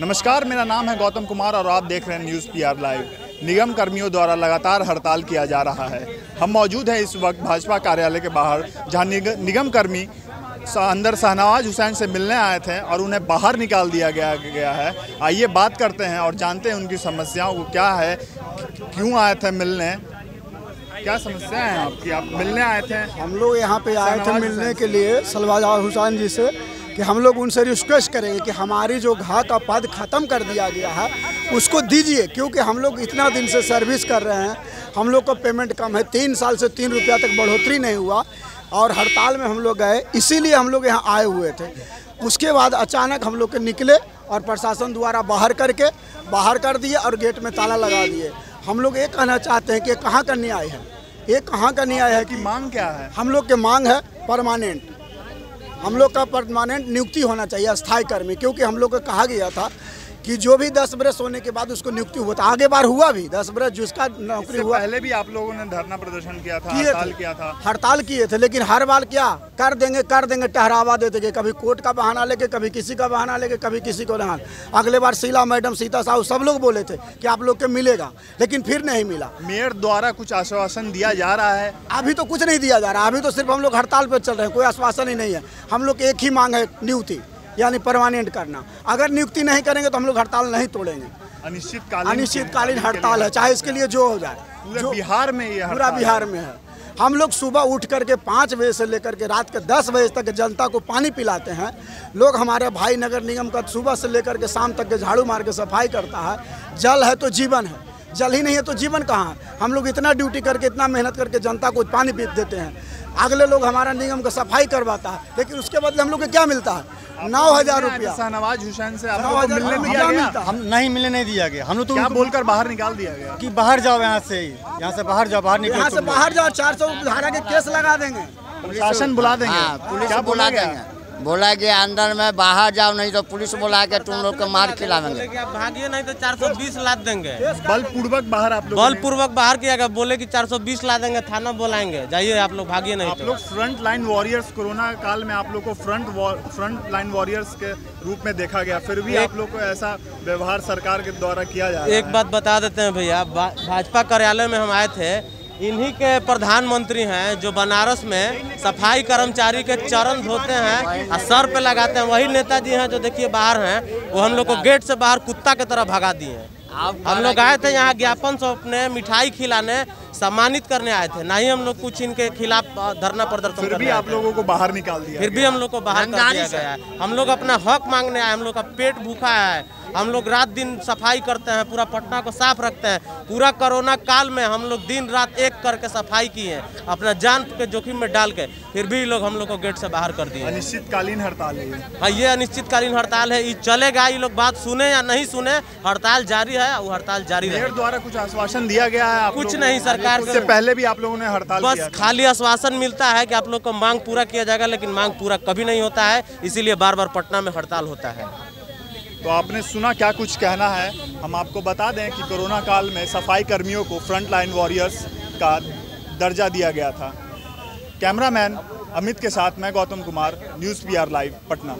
नमस्कार मेरा नाम है गौतम कुमार और आप देख रहे हैं न्यूज़ पीआर लाइव। निगम कर्मियों द्वारा लगातार हड़ताल किया जा रहा है। हम मौजूद हैं इस वक्त भाजपा कार्यालय के बाहर जहाँ निग, निगम कर्मी अंदर शहनवाज हुसैन से मिलने आए थे और उन्हें बाहर निकाल दिया गया गया है। आइए बात करते हैं और जानते हैं उनकी समस्याओं को क्या है क्यों आए थे मिलने? क्या समस्या है आपकी? आप मिलने आए थे? हम लोग यहाँ पे आए थे मिलने के लिए सलवाज हुसैन जी से। कि हम लोग उनसे रिक्वेस्ट करेंगे कि हमारी जो घा का पद खत्म कर दिया गया है उसको दीजिए क्योंकि हम लोग इतना दिन से सर्विस कर रहे हैं। हम लोग का पेमेंट कम है तीन साल से तीन रुपया तक बढ़ोतरी नहीं हुआ और हड़ताल में हम लोग गए इसीलिए हम लोग यहाँ आए हुए थे। उसके बाद अचानक हम लोग के निकले और प्रशासन द्वारा बाहर करके बाहर कर दिए और गेट में ताला लगा दिए। हम लोग ये कहना चाहते हैं कि कहाँ का न्याय है? ये कहाँ का न्याय है कि मांग क्या है? हम लोग के मांग है परमानेंट हम लोग का परमानेंट नियुक्ति होना चाहिए स्थायी कर्मी, क्योंकि हम लोग को कहा गया था कि जो भी दस बरस होने के बाद उसको नियुक्ति हुआ था। आगे बार हुआ भी दस बरस जिसका नौकरी हुआ। पहले भी आप लोगों ने धरना प्रदर्शन किया था हड़ताल किया था? हड़ताल किए थे लेकिन हर बार क्या? कर देंगे कर देंगे टहरावा देते गए। कभी कोर्ट का बहाना लेके कभी किसी का बहाना लेके कभी किसी को बहाना। अगले बार शीला मैडम सीता साहू सब लोग बोले थे कि आप लोग के मिलेगा लेकिन फिर नहीं मिला। मेयर द्वारा कुछ आश्वासन दिया जा रहा है? अभी तो कुछ नहीं दिया जा रहा। अभी तो सिर्फ़ हम लोग हड़ताल पर चल रहे हैं कोई आश्वासन ही नहीं है। हम लोग एक ही मांग है नियुक्ति। यानी परमानेंट करना। अगर नियुक्ति नहीं करेंगे तो हम लोग हड़ताल नहीं तोड़ेंगे। अनिश्चितकालीन अनिश्चितकालीन हड़ताल है चाहे इसके लिए जो हो जाए। पूरे जो बिहार में ये पूरा बिहार में है। हम लोग सुबह उठ करके पाँच बजे से लेकर के रात के दस बजे तक जनता को पानी पिलाते हैं। लोग हमारे भाई नगर निगम का सुबह से लेकर के शाम तक के झाड़ू मार के सफ़ाई करता है। जल है तो जीवन है। जल ही नहीं है तो जीवन कहाँ है? हम लोग इतना ड्यूटी करके इतना मेहनत करके जनता को पानी पी देते हैं। अगले लोग हमारा निगम का सफ़ाई करवाता है। लेकिन उसके बदले हम लोग को क्या मिलता है? नौ हज़ार रुपया। शाहनवाज हुसैन से हज़ार मिलने दिया गया। मिलता हम नहीं मिलने नहीं दिया गया। हम लोग तो क्या बोलकर बाहर निकाल दिया गया? कि बाहर जाओ यहाँ से यहाँ से बाहर जाओ बाहर निकलो यहाँ से बाहर जाओ चार सौ धारा के केस लगा देंगे। प्रशासन बुला देंगे। हाँ, पुलिस क्या बुला देंगे। बोला गया अंदर में बाहर जाओ नहीं तो पुलिस बोला के तुम लोग को मार खिलावेंगे कि भागिए नहीं तो 420 लाद देंगे। बलपूर्वक बाहर आप लोग बलपूर्वक बाहर किया गया बोले कि 420 ला देंगे थाना बुलाएँगे जाइए आप लोग भागिए नहीं आप तो। लोग फ्रंट लाइन वॉरियर्स कोरोना काल में आप लोग को फ्रंट फ्रंट लाइन वॉरियर्स के रूप में देखा गया फिर भी आप लोग को ऐसा व्यवहार सरकार के द्वारा किया जा रहा एक बात बता देते हैं भैया भाजपा कार्यालय में हम आए थे इन्हीं के प्रधानमंत्री हैं जो बनारस में सफ़ाई कर्मचारी के चरण धोते हैं और सर पे लगाते हैं। वही नेताजी हैं जो देखिए बाहर हैं। वो हम लोग को गेट से बाहर कुत्ता की तरह भगा दिए हैं। हम लोग आए थे यहाँ ज्ञापन सौंपने मिठाई खिलाने सम्मानित करने आए थे। ना ही हम लोग कुछ इनके खिलाफ धरना प्रदर्शन फिर भी आप लोगों को बाहर निकाल दिया फिर भी हम लोग को बाहर कर दिया गया है। हम लोग अपना हक मांगने आए हम लोग का पेट भूखा है। हम लोग रात दिन सफ़ाई करते हैं पूरा पटना को साफ़ रखते हैं। पूरा कोरोना काल में हम लोग दिन रात एक करके सफ़ाई किए हैं अपना जान के जोखिम में डाल के फिर भी लोग हम लोग को गेट से बाहर कर दिए अनिश्चितकालीन हड़ताल है ये। हाँ ये अनिश्चितकालीन हड़ताल है ये चलेगा ये लोग बात सुने या नहीं सुने हड़ताल जारी है वो हड़ताल जारी रहेगा। द्वारा कुछ आश्वासन दिया गया है कुछ नहीं, सरकार को- पहले भी आप लोगों ने हड़ताल बस खाली आश्वासन मिलता है कि आप लोग को मांग पूरा किया जाएगा लेकिन मांग पूरा कभी नहीं होता है इसीलिए बार बार पटना में हड़ताल होता है। तो आपने सुना क्या कुछ कहना है? हम आपको बता दें कि कोरोना काल में सफ़ाई कर्मियों को फ्रंट लाइन वॉरियर्स का दर्जा दिया गया था। कैमरामैन अमित के साथ मैं Gautam Kumar news PR live Patna.